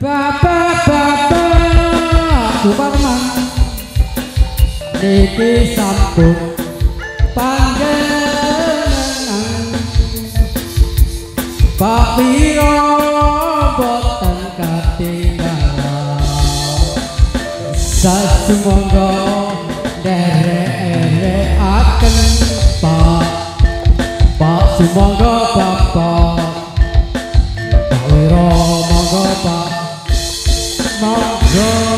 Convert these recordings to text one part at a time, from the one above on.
Bapak bapak Suparman Niki sambung panjenengan Pak Wiro boten katinggalan Sasumangga song.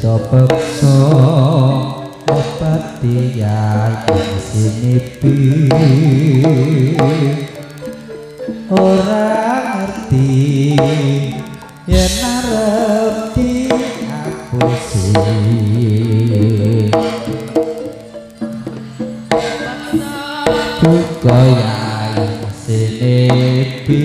Suto peksa obati yai sinipi Ora ngerti yen arep aku sih. Yai sinipi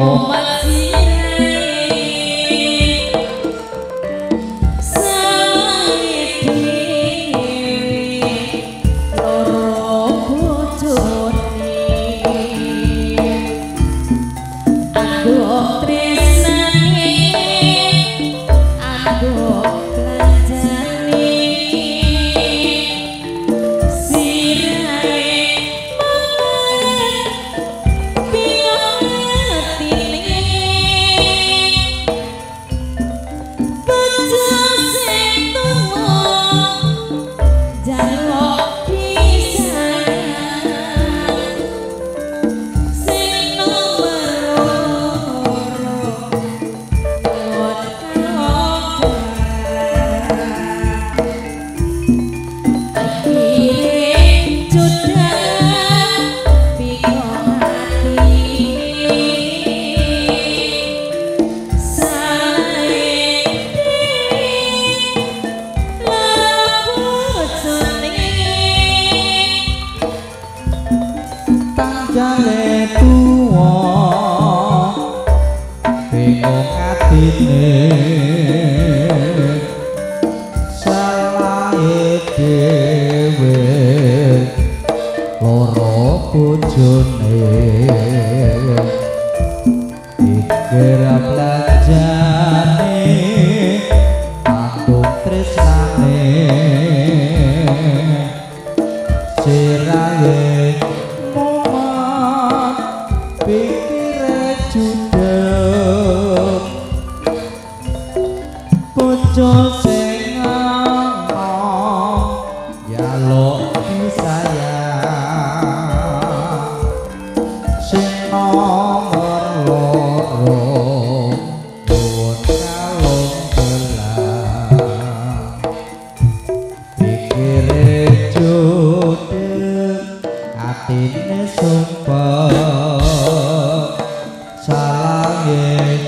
Oh my bojone sumpah salange